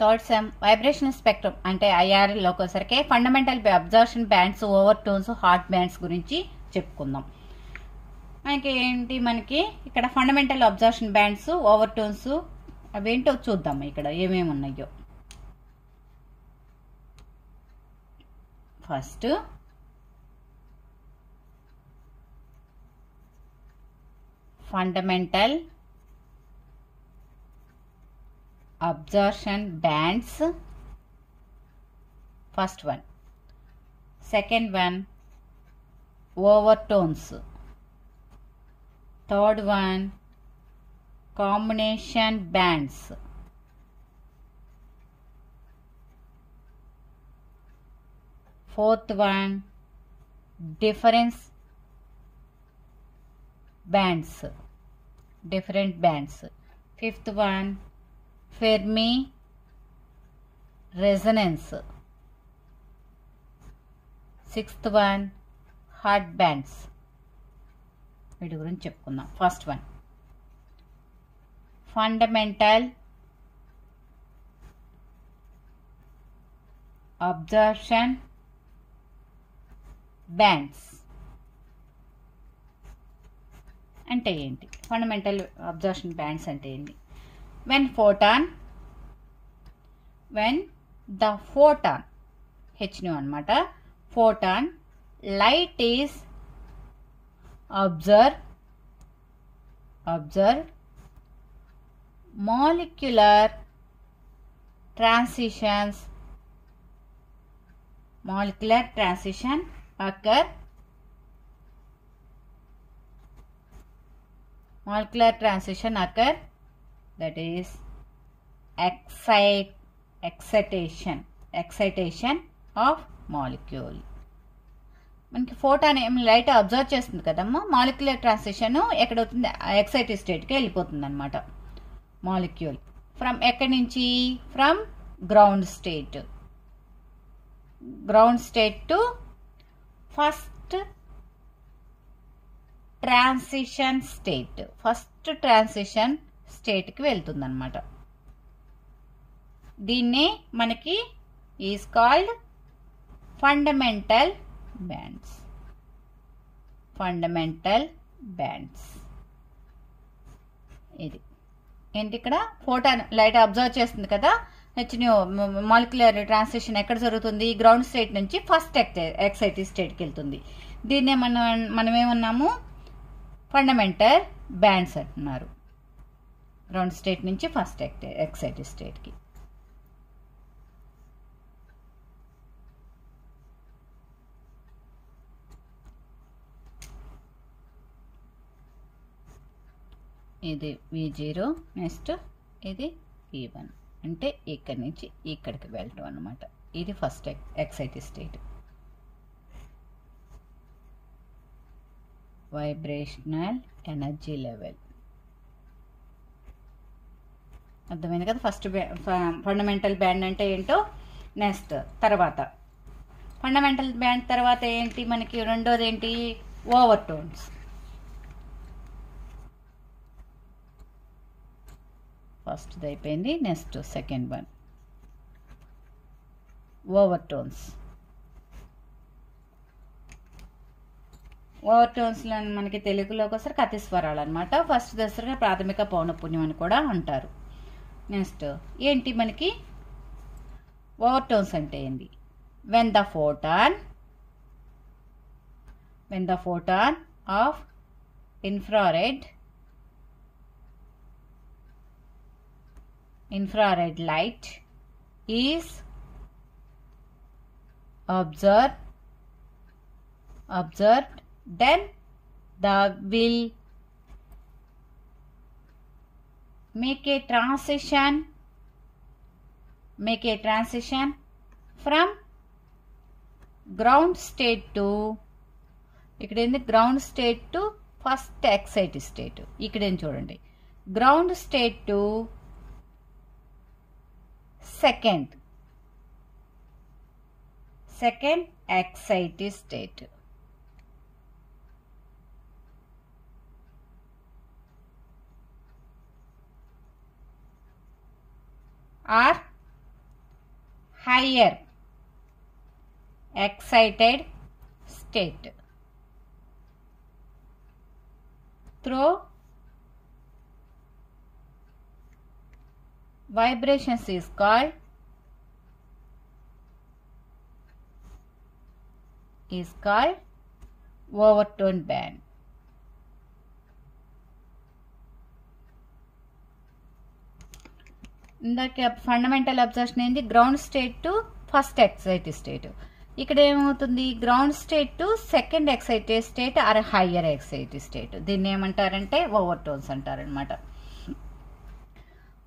Third sem vibration spectrum అంటే ఐఆర్లోకి వచ్చరికి fundamental absorption bands overtones hot bands గురించి చెప్పుకుందాం. మనకి ఏంటి మనకి ఇక్కడ fundamental absorption bands over tones అవేంటో చూద్దాం ఇక్కడ ఏమేమి ఉన్నాయో. First fundamental absorption bands. First one. Second one overtones. Third one combination bands. Fourth one difference bands. Different bands. Fifth one Fermi resonance. Sixth one hot bands. వీటి గురించి చెప్పుకుందాం. First one. Fundamental absorption bands. అంటే ఏంటి? Fundamental absorption bands అంటే ఏంటి? when photon? When the photon. H nu anamata photon light is observe observe molecular transitions. Molecular transition occur molecular transition occur that is excite excitation excitation of molecule మనకి photon ఏం light absorb చేస్తుంది కదమ్మా? Molecular transition ఎక్కడవుతుంది? Excited స్టేట్కి వెళ్ళిపోతుంది అనమాట molecule from ఎక్కడి నుంచి? From ground state ground state to first transition state first transition స్టేట్కి వెళ్తుందన్నమాట. దీన్నే మనకి is called fundamental bands. Fundamental bands. ఇది. ఏంటి ఇక్కడ? ఫోటాన్ లైట్ అబ్జర్వ్ చేస్తుంది కదా? హెచ్న్యూ మాలిక్యులర్ ట్రాన్స్లేషన్ ఎక్కడ జరుగుతుంది? గ్రౌండ్ స్టేట్ నుంచి ఫస్ట్ ఎక్సైటీ స్టేట్కి వెళ్తుంది. దీన్నే మనం మనం ఏమన్నాము ఫండమెంటల్ బ్యాండ్స్ అంటున్నారు. రెండు స్టేట్ నుంచి ఫస్ట్ ఎక్సైట్ స్టేట్కి. ఇది వి జీరో నెక్స్ట్ ఇది e వి వన్ అంటే ఇక్కడి నుంచి ఇక్కడికి వెళ్ళటం అనమాట ఇది first excite state. Vibrational energy level అర్థమైంది కదా? ఫస్ట్ ఫండమెంటల్ బ్యాండ్ అంటే ఏంటో? నెక్స్ట్ తర్వాత. ఫండమెంటల్ బ్యాండ్ తర్వాత ఏంటి? మనకి రెండోది ఏంటి? ఓవర్ టోన్స్ ఫస్ట్ది అయిపోయింది. Next second one over tones ఓవర్ టోన్స్లో మనకి తెలుగులోకి వస్తారు కతిస్వరాలు అనమాట ఫస్ట్ దసరా ప్రాథమిక పౌనఃపుణ్యం అని కూడా అంటారు. నెక్స్ట్ ఏంటి మనకి ఓవర్ టోన్స్ అంటే ఏంటి when the photon when the photon of infrared infrared light is observed observed then the will make a transition make a transition from ground state to ఇక్కడ ఏంది? Ground state to first excite state ఇక్కడ ఏం చూడండి. Ground state to second second excite state or higher. Excited state. Through vibrations is called is called overtone band ఇందాక fundamental absorption ఏంది? Ground state to first excited state ఇక్కడ ఏమవుతుంది? Ground state to second excited state or higher excited state దీన్ని ఏమంటారంటే over tones అంటారనమాట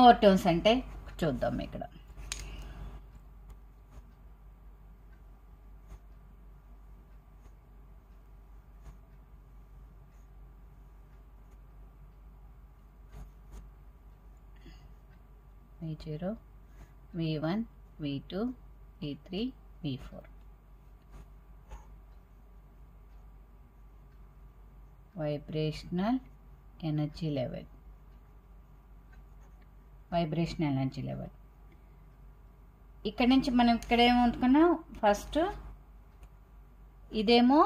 over tones అంటే చూద్దాం ఇక్కడ. V zero v one v two v three v four. Vibrational energy level vibrational energy level ఇక్కడ నుంచి మనం ఇక్కడేమో ఏమనుకున్నాం ఫస్ట్ ఇదేమో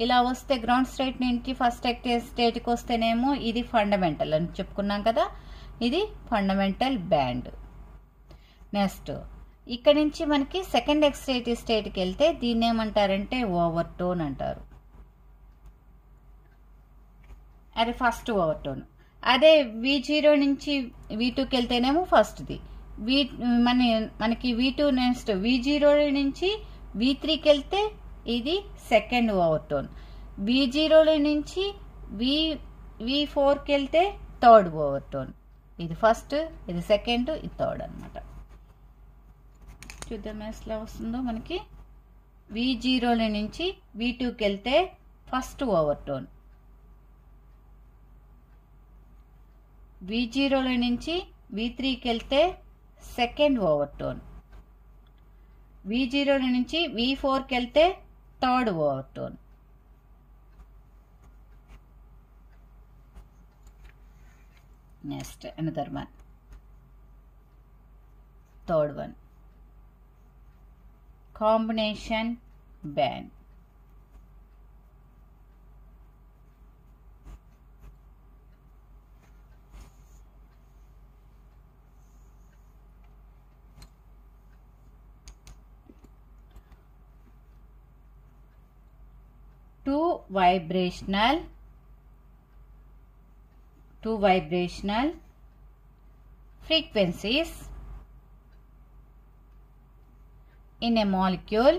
ఇలా వస్తే గ్రౌండ్ స్టేట్ నుంచి ఫస్ట్ స్టేట్కి వస్తేనేమో ఇది ఫండమెంటల్ అని చెప్పుకున్నాం కదా. ఇది ఫండమెంటల్ బ్యాండ్ నెక్స్ట్ ఇక్కడ నుంచి మనకి సెకండ్ ఎక్స్టేటివ్ స్టేట్కి వెళ్తే దీన్ని ఏమంటారంటే ఓవర్ టోన్ అంటారు. అది ఫస్ట్ ఓవర్ టోన్ అదే వి జీరో నుంచి వి టూకి వెళ్తేనేమో ఫస్ట్ది వి మన మనకి v two next v zero నుంచి వి త్రీకి వెళ్తే ఇది సెకండ్ ఓవర్ టోన్ వి జీరోలో నుంచి వి వి ఫోర్కి వెళ్తే థర్డ్ ఓవర్ టోన్ ఇది ఫస్ట్ ఇది సెకండ్ ఇది థర్డ్ అనమాట చూద్దాం ఎలా వస్తుందో మనకి. వి జీరోల నుంచి వి టూకి వెళ్తే ఫస్ట్ ఓవర్ టోన్ వి జీరోల నుంచి వి త్రీకి వెళ్తే సెకండ్ ఓవర్ టోన్ వి జీరోల నుంచి వి ఫోర్కి వెళ్తే third overtone next another one third one. combination band. two vibrational two vibrational frequencies in a molecule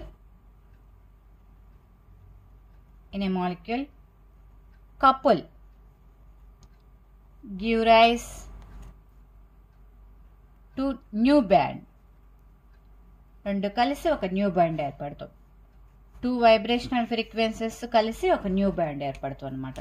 in a molecule couple give rise to new band రెండు కలిసి ఒక న్యూ బ్యాండ్ ఏర్పడుతుంది two vibrational frequencies కలిసి ఒక new band ఏర్పడుతుంది అనమాట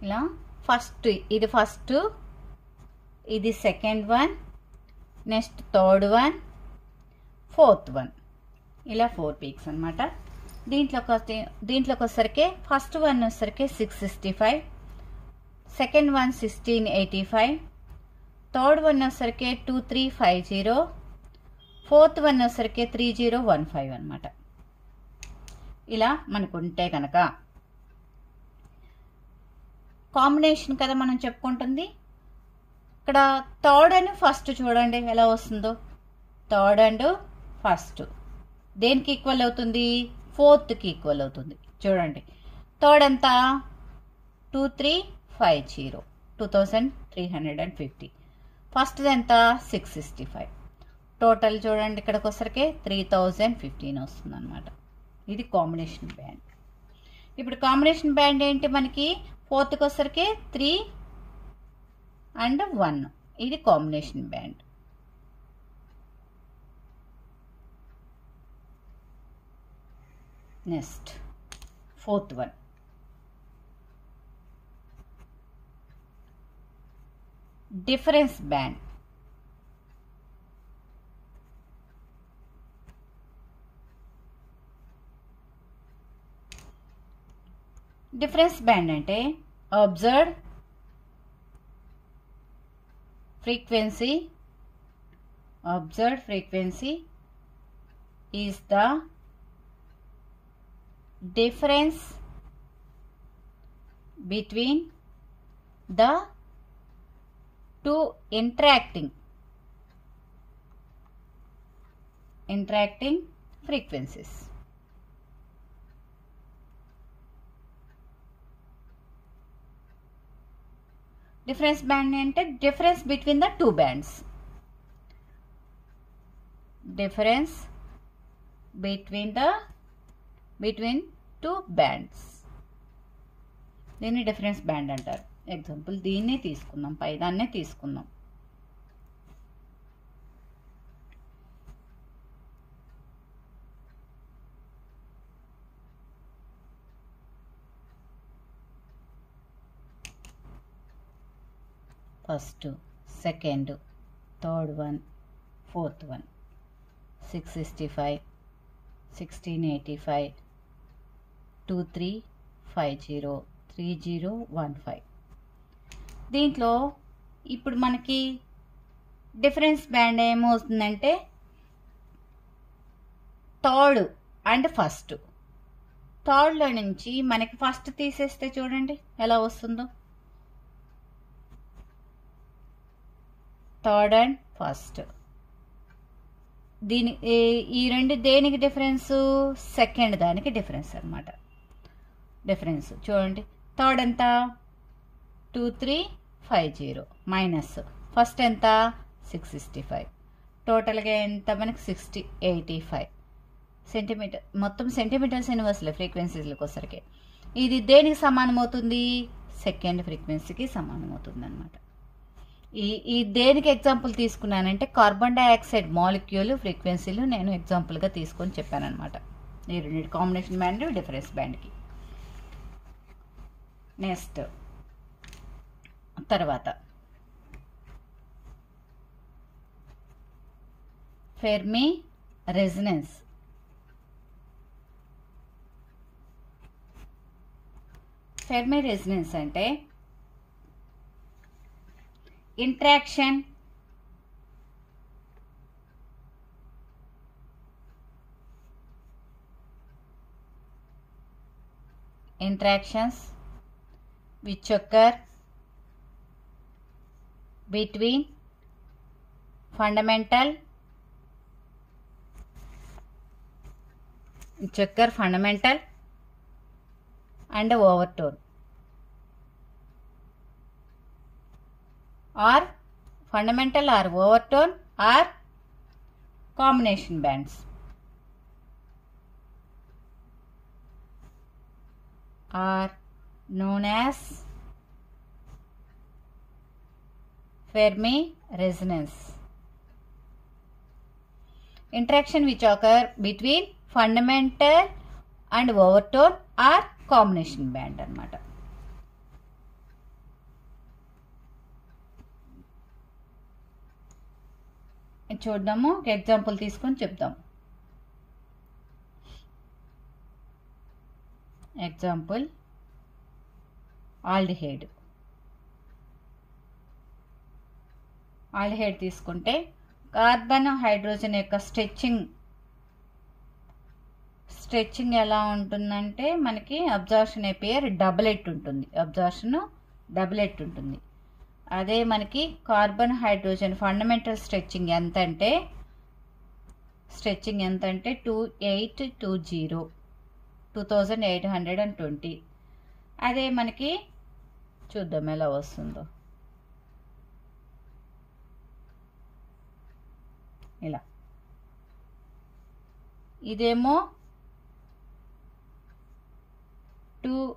ఇలా first ఇది ఫస్ట్ ఇది second one next third one fourth one ఇలా ఫోర్ పీక్స్ అనమాట దీంట్లోకి వస్తే దీంట్లోకి వచ్చేసరికి ఫస్ట్ వన్ వచ్చేసరికి six sixty five second one sixteen eighty five third one వచ్చేసరికి two three five zero fourth one వచ్చేసరికి త్రీ జీరో వన్ ఫైవ్ అనమాట ఇలా మనకుంటే కనుక కాంబినేషన్ కదా మనం చెప్పుకుంటుంది. ఇక్కడ థర్డ్ అండ్ ఫస్ట్ చూడండి ఎలా వస్తుందో. Third and first. దేనికి ఈక్వల్ అవుతుంది? ఫోర్త్కి ఈక్వల్ అవుతుంది. చూడండి. థర్డ్ ఎంత? Two three five zero. Two thousand three hundred and fifty. First ఎంత? Six sixty five. టోటల్ చూడండి ఇక్కడికి వచ్చరికి త్రీ థౌజండ్ ఫిఫ్టీన్ వస్తుంది అనమాట ఇది కాంబినేషన్ బ్యాండ్. ఇప్పుడు కాంబినేషన్ బ్యాండ్ ఏంటి మనకి? ఫోర్త్కి వచ్చరికి త్రీ అండ్ వన్ ఇది combination band. Next fourth one difference band difference band అంటే observe frequency observed frequency is the difference between the two interacting interacting frequencies Difference band అంటే difference between the two bands. Difference between the between two bands. దీన్ని difference band అంటారు. Example దీన్నే తీసుకుందాం పై దాన్నే తీసుకుందాం. First second third one fourth one. Six sixty five sixteen eighty five two three five zero three zero one five. దీంట్లో ఇప్పుడు మనకి డిఫరెన్స్ బ్యాండ్ ఏమవుతుందంటే థర్డ్ అండ్ ఫస్ట్. థర్డ్లో నుంచి మనకి ఫస్ట్ తీసేస్తే చూడండి ఎలా వస్తుందో. Third and first. దీని ఈ- ఈ రెండు దేనికి డిఫరెన్స్? సెకండ్ దానికి డిఫరెన్స్ అనమాట డిఫరెన్స్. చూడండి. థర్డ్ ఎంత? Two three five zero. Minus. First ఎంత? Six sixty five. టోటల్గా ఎంత? మనకి సిక్స్టీ ఎయిటీ ఫైవ్. సెంటీమీటర్ మొత్తం సెంటీమీటర్స్ యూనివర్స్లో ఫ్రీక్వెన్సీలకు వచ్చరికి ఇది దేనికి సమానం అవుతుంది సెకండ్ ఫ్రీక్వెన్సీకి సమానమవుతుంది అనమాట ఈ ఈ దేనికి ఎగ్జాంపుల్ తీసుకున్నానంటే కార్బన్ డైఆక్సైడ్ మాలిక్యూల్ ఫ్రీక్వెన్సీలు నేను ఎగ్జాంపుల్గా తీసుకొని చెప్పానమాట ఈ రెండు కాంబినేషన్ బ్యాండ్ డిఫరెన్స్ బ్యాండ్కి నెక్స్ట్ తర్వాత. ఫెర్మి రెజినెన్స్ ఫెర్మి రెజినెన్స్ అంటే interaction. Interactions. Which occur between. Fundamental. Which occur fundamental. And overtone. Or fundamental or overtone or combination bands are known as Fermi resonance. Interaction which occur between fundamental and overtone or combination band చూడడము ఒక example తీసుకొని చెప్దాం. Example aldehyde aldehyde తీసుకుంటే carbon hydrogen యొక్క stretching stretching ఎలా ఉంటుందంటే మనకి absorption పేరు ఎట్ ఉంటుంది. అబ్జార్షన్ డబులెట్ ఉంటుంది. అదే మనకి కార్బన్ హైడ్రోజన్ ఫండమెంటల్ స్ట్రెచ్చింగ్ ఎంత అంటే స్ట్రెచ్చింగ్ ఎంత అంటే two eight two zero two thousand eight hundred and twenty. అదే మనకి చూద్దాం ఎలా వస్తుందో. ఇలా. ఇదేమో two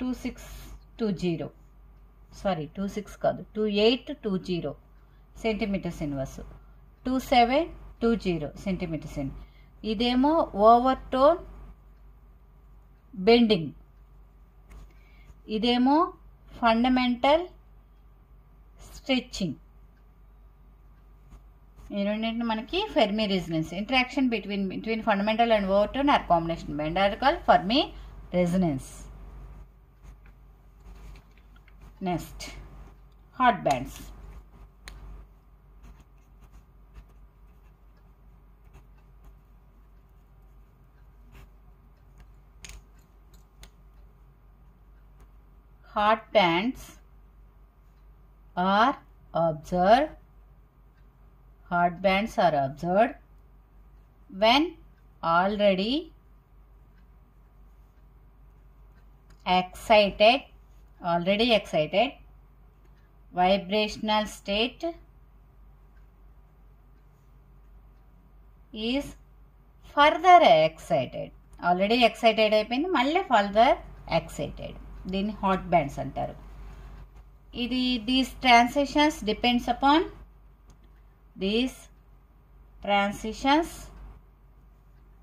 two six two zero. Sorry two six కాదు two eight two zero centimetres inverse two seven two zero centimetres in ఇదేమో ఓవర్ టోన్ బెండింగ్. ఇదేమో ఫండమెంటల్ స్ట్రెచ్చింగ్. ఈ రెండింటిని మనకి Fermi resonance interaction between between fundamental and overtone or combination bend or call Fermi resonance Next, hard bands. Hard bands are observed. Hard bands are observed when already excited already excited. Vibrational state is further excited. Already excited అయిపోయింది మళ్ళీ further excited దీన్ని hot bands అంటారు. ఇది these transitions depends upon these transitions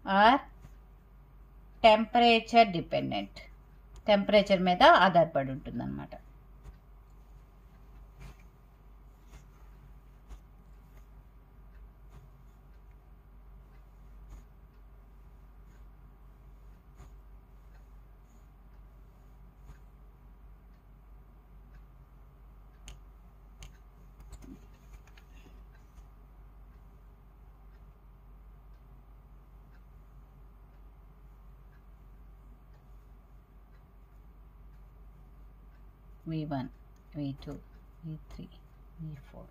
are temperature dependent temperature మీద ఆధారపడి ఉంటుందన్నమాట. V1, V2, V3, V4.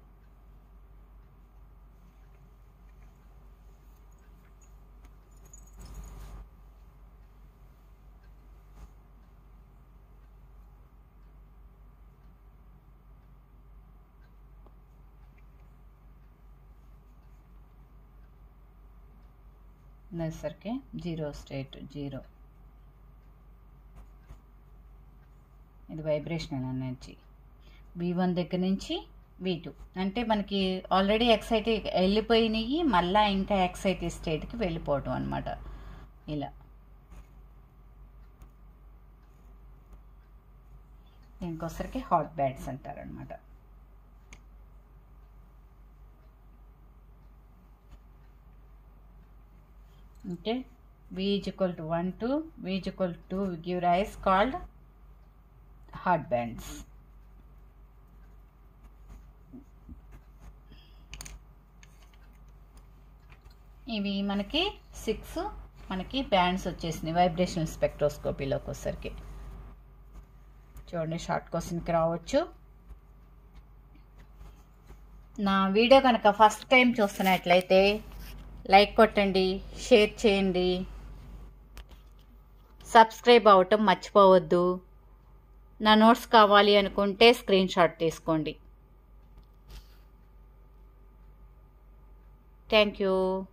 Nessar ke 0 state 0. ఇది vibrational energy V one దగ్గర నుంచి వి టూ అంటే మనకి ఆల్రెడీ ఎక్సైటెడ్ వెళ్ళిపోయినాయి మళ్ళా ఇంకా ఎక్సైటెడ్ స్టేట్కి వెళ్ళిపోవటం అనమాట ఇలా. దీనికోసరికి హాట్ బ్యాడ్స్ అంటారనమాట అంటే v is equal to 1 to v is equal to give rise called hot bands. ఇవి మనకి సిక్స్ మనకి బ్యాండ్స్ వచ్చేసినాయి వైబ్రేషనల్ స్పెక్ట్రోస్కోపీలోకి వచ్చేసరికి. చూడండి షార్ట్ క్వశ్చన్కి రావచ్చు. నా వీడియో కనుక ఫస్ట్ టైం చూస్తున్నట్లయితే లైక్ కొట్టండి షేర్ చేయండి. సబ్స్క్రైబ్ అవ్వటం మర్చిపోవద్దు. నా నోట్స్ కావాలి అనుకుంటే స్క్రీన్ షాట్ తీసుకోండి. Thank you.